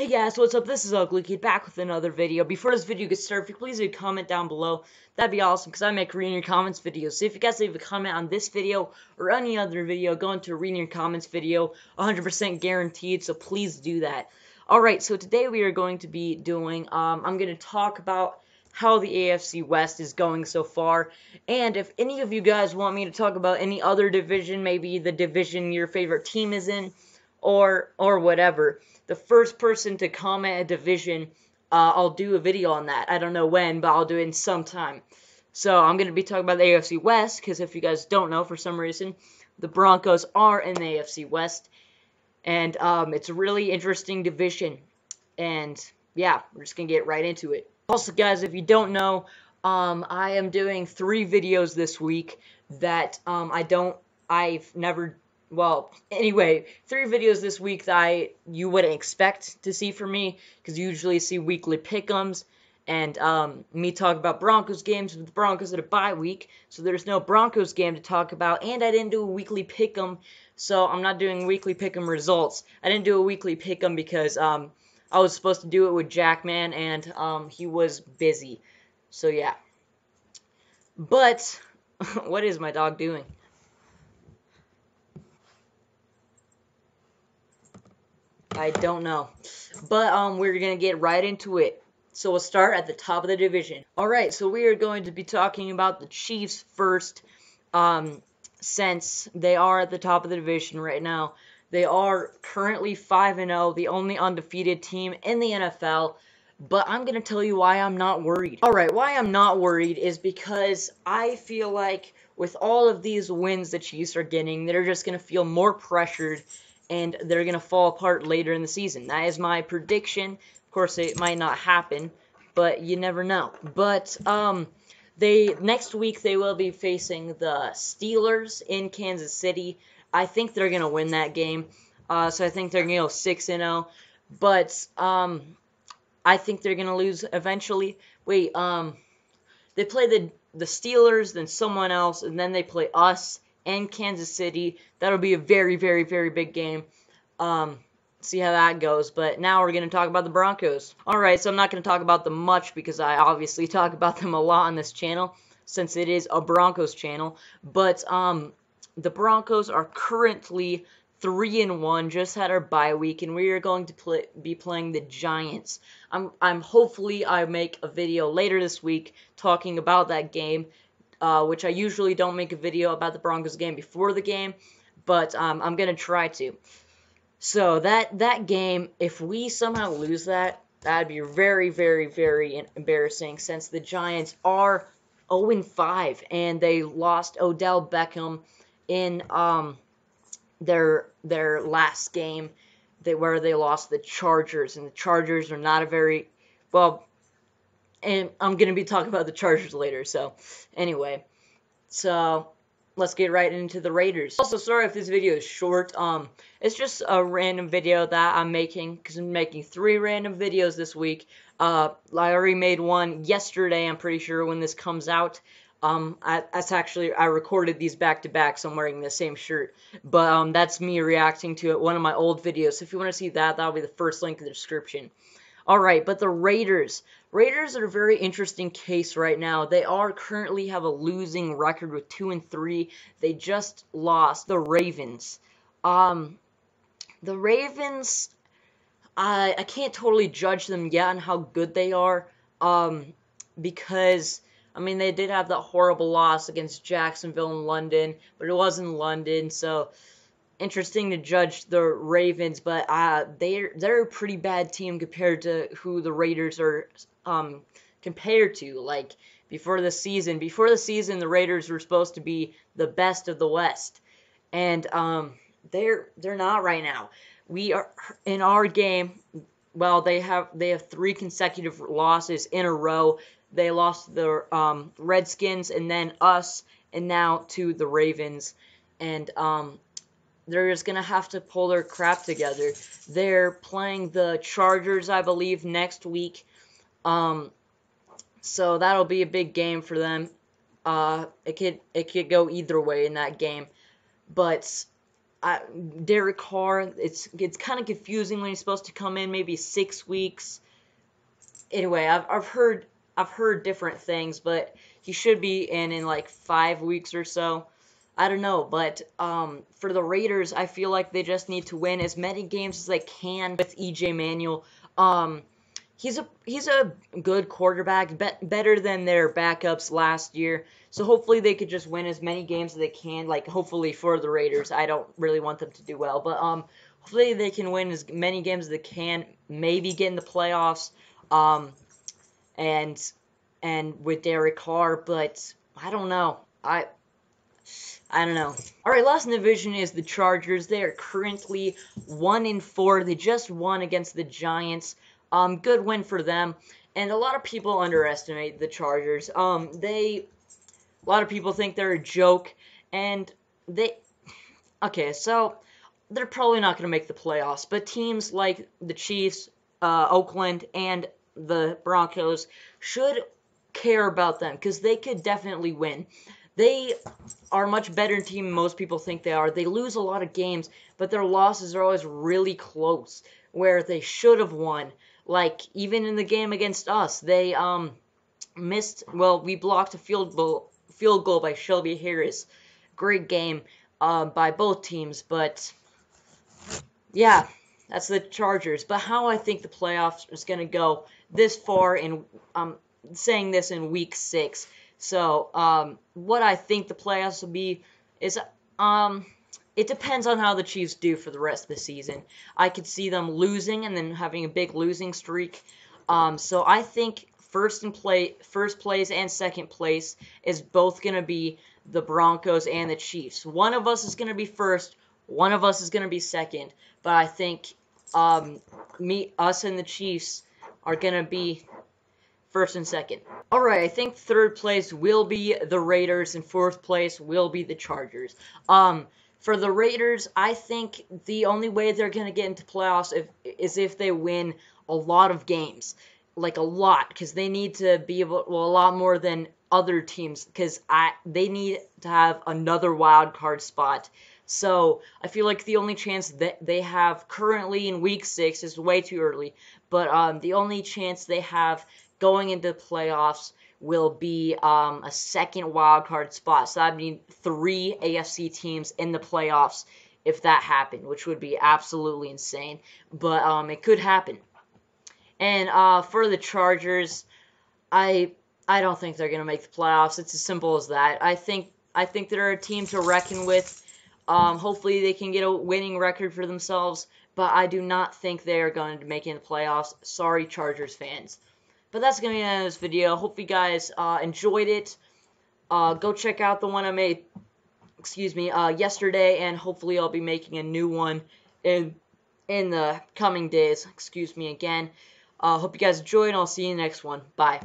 Hey guys, what's up? This is Ugly Kid back with another video. Before this video gets started, if you please leave a comment down below, that'd be awesome because I make reading your comments videos. So if you guys leave a comment on this video or any other video, go into reading your comments video, 100% guaranteed. So please do that. Alright, so today we are going to be doing, um, I'm going to talk about how the AFC West is going so far. And if any of you guys want me to talk about any other division, maybe the division your favorite team is in, or or whatever, the first person to comment a division, uh, I'll do a video on that. I don't know when, but I'll do it in some time. So I'm going to be talking about the AFC West, because if you guys don't know, for some reason, the Broncos are in the AFC West. And um, it's a really interesting division. And yeah, we're just going to get right into it. Also, guys, if you don't know, um, I am doing three videos this week that um, I don't, I've never well, anyway, three videos this week that I you wouldn't expect to see from me because you usually see weekly pick'ems and um, me talk about Broncos games with the Broncos at a bye week. So there's no Broncos game to talk about, and I didn't do a weekly pick'em, so I'm not doing weekly pick'em results. I didn't do a weekly pick'em because um, I was supposed to do it with Jackman, and um, he was busy. So yeah. But what is my dog doing? I don't know. But um, we're going to get right into it. So we'll start at the top of the division. Alright, so we are going to be talking about the Chiefs first. Um, since they are at the top of the division right now. They are currently 5 and 0, the only undefeated team in the NFL. But I'm going to tell you why I'm not worried. Alright, why I'm not worried is because I feel like with all of these wins the Chiefs are getting, they're just going to feel more pressured and they're going to fall apart later in the season. That is my prediction. Of course, it might not happen, but you never know. But um, they next week they will be facing the Steelers in Kansas City. I think they're going to win that game. Uh, so I think they're going to go 6 and 0. But um, I think they're going to lose eventually. Wait, um, they play the the Steelers, then someone else, and then they play us and Kansas City. That'll be a very, very, very big game. Um, see how that goes. But now we're going to talk about the Broncos. Alright, so I'm not going to talk about them much because I obviously talk about them a lot on this channel since it is a Broncos channel. But um, the Broncos are currently 3 and 1, just had our bye week, and we are going to be playing the Giants. I'm, I'm hopefully I make a video later this week talking about that game uh, which I usually don't make a video about the Broncos game before the game, but um, I'm gonna try to. So that that game, if we somehow lose that, that'd be very, very, very embarrassing since the Giants are 0 5 and they lost Odell Beckham in um their their last game, they where they lost the Chargers and the Chargers are not a very well and I'm going to be talking about the Chargers later. So, anyway, so let's get right into the Raiders. Also, sorry if this video is short. Um, it's just a random video that I'm making because I'm making three random videos this week. Uh, I already made one yesterday. I'm pretty sure when this comes out. Um, I, that's actually I recorded these back to back, so I'm wearing the same shirt. But um, that's me reacting to it, one of my old videos. So if you want to see that, that'll be the first link in the description. All right, but the Raiders. Raiders are a very interesting case right now. They are currently have a losing record with 2 and 3. They just lost the Ravens. Um the Ravens I I can't totally judge them yet on how good they are um because I mean they did have that horrible loss against Jacksonville in London, but it was in London, so interesting to judge the Ravens, but uh, they're they're a pretty bad team compared to who the Raiders are um, compared to. Like before the season, before the season, the Raiders were supposed to be the best of the West, and um, they're they're not right now. We are in our game. Well, they have they have three consecutive losses in a row. They lost the um, Redskins and then us, and now to the Ravens. And um, they're just gonna have to pull their crap together. They're playing the Chargers, I believe, next week. Um, so that'll be a big game for them. Uh, it could it could go either way in that game, but I, Derek Carr, it's it's kind of confusing when he's supposed to come in maybe six weeks. Anyway, I've I've heard I've heard different things, but he should be in in like five weeks or so. I don't know, but um, for the Raiders, I feel like they just need to win as many games as they can with EJ Manuel. Um, he's a he's a good quarterback, be- better than their backups last year. So hopefully they could just win as many games as they can. Like hopefully for the Raiders, I don't really want them to do well, but um, hopefully they can win as many games as they can. Maybe get in the playoffs. Um, and and with Derek Carr, but I don't know. I I don't know. All right, last in the division is the Chargers. They are currently one in four. They just won against the Giants. Um, good win for them. And a lot of people underestimate the Chargers. Um, they, a lot of people think they're a joke, and they, okay, so they're probably not going to make the playoffs. But teams like the Chiefs, uh, Oakland, and the Broncos should care about them because they could definitely win. They are much better team than most people think they are. They lose a lot of games, but their losses are always really close where they should have won. Like even in the game against us, they um missed. Well, we blocked a field goal field goal by Shelby Harris. Great game uh, by both teams, but yeah, that's the Chargers. But how I think the playoffs is gonna go this far in um saying this in week six. So, um, what I think the playoffs will be is, um, it depends on how the Chiefs do for the rest of the season. I could see them losing and then having a big losing streak. Um, so I think first in play, first place and second place is both going to be the Broncos and the Chiefs. One of us is going to be first. One of us is going to be second. But I think um, me, us, and the Chiefs are going to be first and second. All right, I think third place will be the Raiders and fourth place will be the Chargers. Um, for the Raiders, I think the only way they're going to get into playoffs if, is if they win a lot of games. Like a lot, because they need to be able, well, a lot more than other teams, because I they need to have another wild card spot. So I feel like the only chance that they have currently in week six is way too early, but um, the only chance they have going into playoffs will be um, a second wild card spot. So that would mean three AFC teams in the playoffs if that happened, which would be absolutely insane. But um, it could happen. And uh, for the Chargers, I I don't think they're gonna make the playoffs. It's as simple as that. I think I think they're a team to reckon with. Um, hopefully they can get a winning record for themselves, but I do not think they are going to make it in the playoffs. Sorry, Chargers fans. But that's going to be the end of this video. Hope you guys uh, enjoyed it. Uh, go check out the one I made, excuse me, uh, yesterday, and hopefully I'll be making a new one in in the coming days. Excuse me again. Uh, hope you guys enjoyed, and I'll see you in the next one. Bye.